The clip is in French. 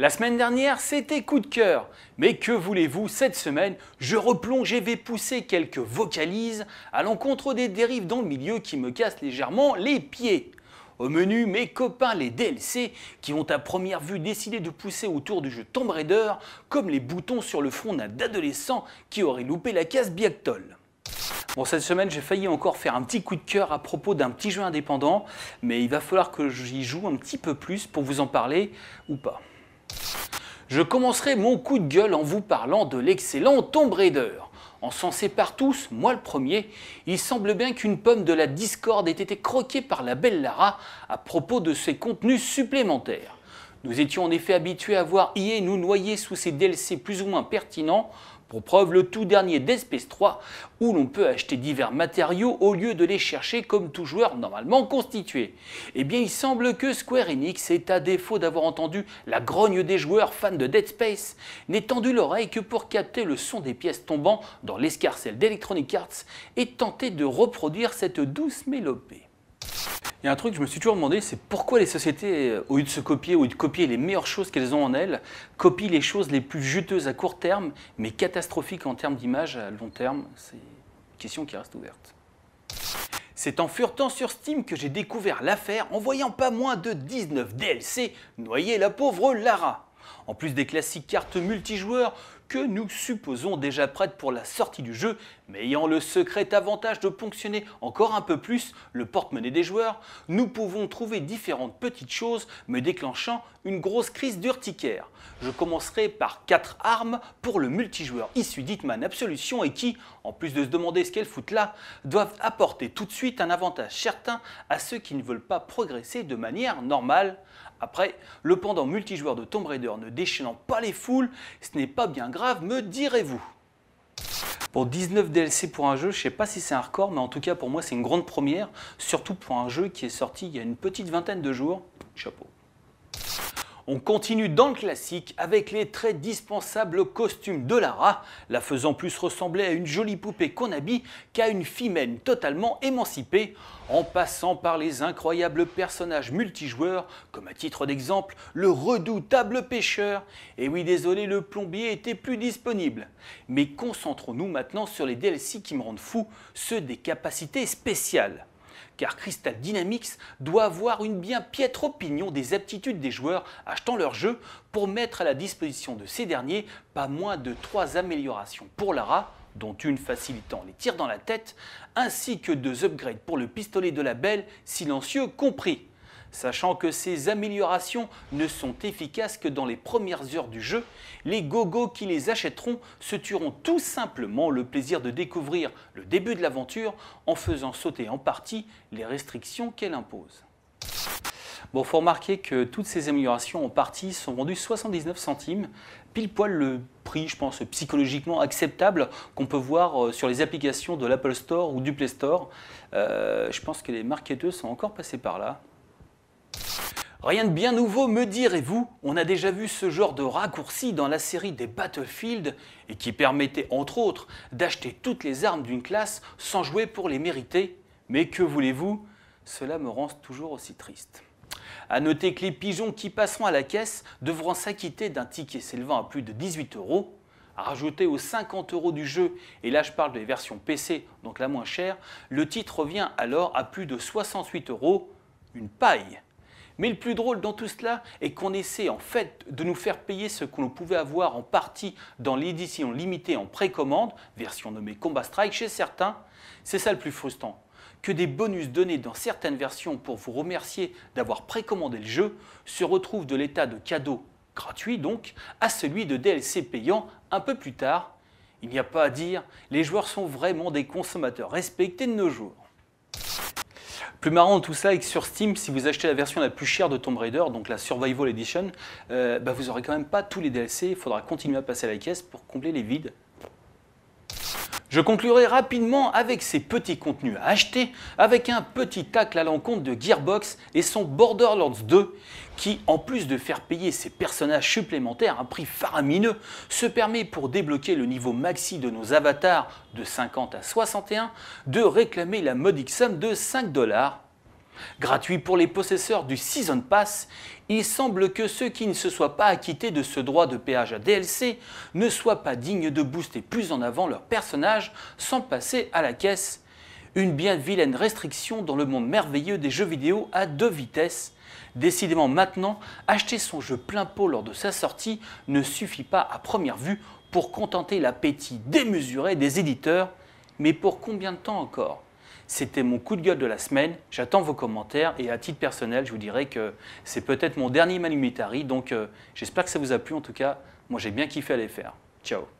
La semaine dernière, c'était coup de cœur. Mais que voulez-vous, cette semaine, je replonge et vais pousser quelques vocalises à l'encontre des dérives dans le milieu qui me cassent légèrement les pieds. Au menu, mes copains les DLC qui ont à première vue décidé de pousser autour du jeu Tomb Raider comme les boutons sur le front d'un adolescent qui aurait loupé la case Biactol. Bon, cette semaine, j'ai failli encore faire un petit coup de cœur à propos d'un petit jeu indépendant, mais il va falloir que j'y joue un petit peu plus pour vous en parler ou pas. Je commencerai mon coup de gueule en vous parlant de l'excellent Tomb Raider. Encensé par tous, moi le premier, il semble bien qu'une pomme de la discorde ait été croquée par la belle Lara à propos de ses contenus supplémentaires. Nous étions en effet habitués à voir EA nous noyer sous ces DLC plus ou moins pertinents, pour preuve le tout dernier Dead Space 3, où l'on peut acheter divers matériaux au lieu de les chercher comme tout joueur normalement constitué. Eh bien il semble que Square Enix est à défaut d'avoir entendu la grogne des joueurs fans de Dead Space, n'ait tendu l'oreille que pour capter le son des pièces tombant dans l'escarcelle d'Electronic Arts et tenter de reproduire cette douce mélopée. Il y a un truc que je me suis toujours demandé, c'est pourquoi les sociétés, euh, au lieu de se copier, au lieu de copier les meilleures choses qu'elles ont en elles, copient les choses les plus juteuses à court terme, mais catastrophiques en termes d'image à long terme? C'est une question qui reste ouverte. C'est en furetant sur Steam que j'ai découvert l'affaire en voyant pas moins de 19 DLC noyer la pauvre Lara. En plus des classiques cartes multijoueurs que nous supposons déjà prêtes pour la sortie du jeu, mais ayant le secret avantage de ponctionner encore un peu plus le porte-monnaie des joueurs, nous pouvons trouver différentes petites choses me déclenchant une grosse crise d'urticaire. Je commencerai par 4 armes pour le multijoueur issu d'Hitman Absolution et qui, en plus de se demander ce qu'elles foutent là, doivent apporter tout de suite un avantage certain à ceux qui ne veulent pas progresser de manière normale. Après, le pendant multijoueur de Tomb Raider ne déchaînant pas les foules, ce n'est pas bien grave, me direz-vous. Pour 19 DLC pour un jeu, je sais pas si c'est un record, mais en tout cas pour moi c'est une grande première, surtout pour un jeu qui est sorti il y a une petite vingtaine de jours. Chapeau. On continue dans le classique avec les très dispensables costumes de Lara, la faisant plus ressembler à une jolie poupée qu'on habille qu'à une femelle totalement émancipée, en passant par les incroyables personnages multijoueurs, comme à titre d'exemple le redoutable pêcheur. Et oui, désolé, le plombier était plus disponible. Mais concentrons-nous maintenant sur les DLC qui me rendent fou, ceux des capacités spéciales car Crystal Dynamics doit avoir une bien piètre opinion des aptitudes des joueurs achetant leur jeu pour mettre à la disposition de ces derniers pas moins de 3 améliorations pour Lara, dont une facilitant les tirs dans la tête, ainsi que deux upgrades pour le pistolet de la belle, silencieux compris sachant que ces améliorations ne sont efficaces que dans les premières heures du jeu, les gogos qui les achèteront se tueront tout simplement le plaisir de découvrir le début de l'aventure en faisant sauter en partie les restrictions qu'elle impose. Bon, faut remarquer que toutes ces améliorations en partie sont vendues 79 centimes, pile poil le prix, je pense, psychologiquement acceptable qu'on peut voir euh, sur les applications de l'Apple Store ou du Play Store. Euh, je pense que les marketeurs sont encore passés par là. Rien de bien nouveau, me direz-vous? On a déjà vu ce genre de raccourci dans la série des Battlefield et qui permettait entre autres d'acheter toutes les armes d'une classe sans jouer pour les mériter. Mais que voulez-vous? Cela me rend toujours aussi triste. A noter que les pigeons qui passeront à la caisse devront s'acquitter d'un ticket s'élevant à plus de 18 euros. À rajouter aux 50 euros du jeu, et là je parle des versions PC, donc la moins chère, le titre revient alors à plus de 68 euros. Une paille mais le plus drôle dans tout cela est qu'on essaie en fait de nous faire payer ce qu'on pouvait avoir en partie dans l'édition limitée en précommande, version nommée Combat Strike chez certains. C'est ça le plus frustrant que des bonus donnés dans certaines versions pour vous remercier d'avoir précommandé le jeu se retrouvent de l'état de cadeau gratuit donc à celui de DLC payant un peu plus tard. Il n'y a pas à dire, les joueurs sont vraiment des consommateurs respectés de nos jours. Plus marrant de tout ça est que sur Steam, si vous achetez la version la plus chère de Tomb Raider, donc la Survival Edition, euh, bah, vous n'aurez quand même pas tous les DLC, il faudra continuer à passer à la caisse pour combler les vides. Je conclurai rapidement avec ces petits contenus à acheter, avec un petit tacle à l'encontre de Gearbox et son Borderlands 2, qui, en plus de faire payer ses personnages supplémentaires un prix faramineux, se permet pour débloquer le niveau maxi de nos avatars de 50 à 61 de réclamer la modique somme de 5 dollars. Gratuit pour les possesseurs du Season Pass, il semble que ceux qui ne se soient pas acquittés de ce droit de péage à DLC ne soient pas dignes de booster plus en avant leur personnage sans passer à la caisse. Une bien vilaine restriction dans le monde merveilleux des jeux vidéo à deux vitesses. Décidément maintenant, acheter son jeu plein pot lors de sa sortie ne suffit pas à première vue pour contenter l'appétit démesuré des éditeurs, mais pour combien de temps encore? C'était mon coup de gueule de la semaine. J'attends vos commentaires et à titre personnel, je vous dirais que c'est peut-être mon dernier Manumitari. Donc euh, j'espère que ça vous a plu en tout cas. Moi j'ai bien kiffé à les faire. Ciao